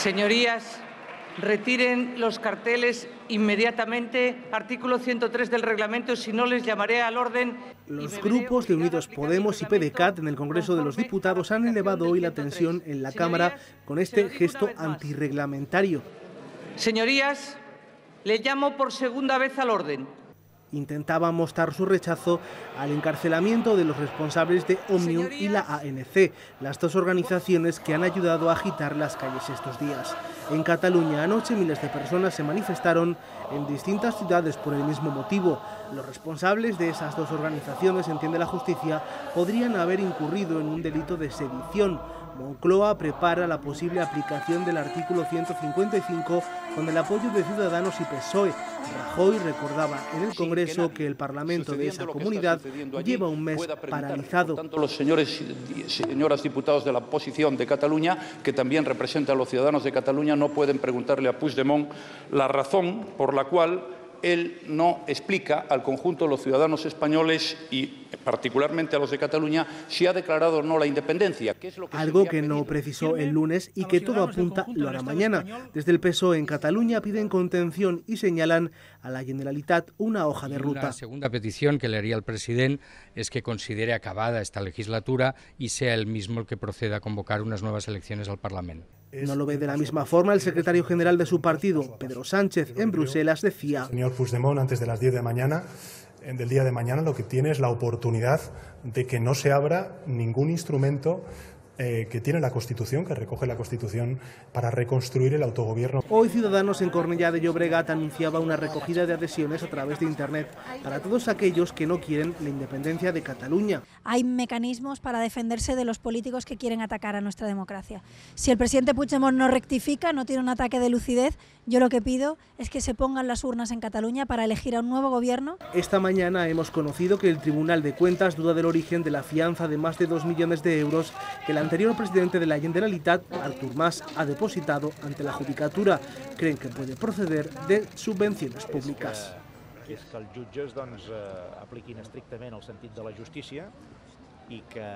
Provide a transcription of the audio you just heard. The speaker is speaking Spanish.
Señorías, retiren los carteles inmediatamente. Artículo 103 del reglamento, si no les llamaré al orden. Los grupos de Unidos Podemos y PDCAT en el Congreso de los Diputados han elevado hoy la tensión en la Cámara con este gesto antirreglamentario. Señorías, le llamo por segunda vez al orden intentaba mostrar su rechazo al encarcelamiento de los responsables de Omnium y la ANC, las dos organizaciones que han ayudado a agitar las calles estos días. En Cataluña anoche miles de personas se manifestaron en distintas ciudades por el mismo motivo. Los responsables de esas dos organizaciones, entiende la justicia, podrían haber incurrido en un delito de sedición Moncloa prepara la posible aplicación del artículo 155 con el apoyo de Ciudadanos y PSOE. Rajoy recordaba en el Congreso que el Parlamento de esa comunidad lleva un mes paralizado. Tanto los señores y señoras diputados de la oposición de Cataluña, que también representan a los ciudadanos de Cataluña, no pueden preguntarle a Puigdemont la razón por la cual él no explica al conjunto de los ciudadanos españoles y particularmente a los de Cataluña si ha declarado o no la independencia. Algo que no precisó el lunes y que todo apunta lo hará mañana. Desde el PSOE en Cataluña piden contención y señalan a la Generalitat una hoja de ruta. La segunda petición que le haría al presidente es que considere acabada esta legislatura y sea él mismo el que proceda a convocar unas nuevas elecciones al Parlamento. No lo ve de la misma forma el secretario general de su partido, Pedro Sánchez, en Bruselas decía... Señor Puigdemont, antes de las 10 de mañana, del día de mañana, lo que tiene es la oportunidad de que no se abra ningún instrumento eh, que tiene la Constitución, que recoge la Constitución para reconstruir el autogobierno. Hoy Ciudadanos en Cornellá de Llobregat anunciaba una recogida de adhesiones a través de Internet para todos aquellos que no quieren la independencia de Cataluña. Hay mecanismos para defenderse de los políticos que quieren atacar a nuestra democracia. Si el presidente Puigdemont no rectifica, no tiene un ataque de lucidez, yo lo que pido es que se pongan las urnas en Cataluña para elegir a un nuevo gobierno. Esta mañana hemos conocido que el Tribunal de Cuentas duda del origen de la fianza de más de 2 millones de euros que la anterior presidente de la Generalitat, Artur Mas, ha depositado ante la Judicatura. Creen que puede proceder de subvenciones públicas. És que els jutges doncs, eh, apliquin estrictament el sentit de la justícia i que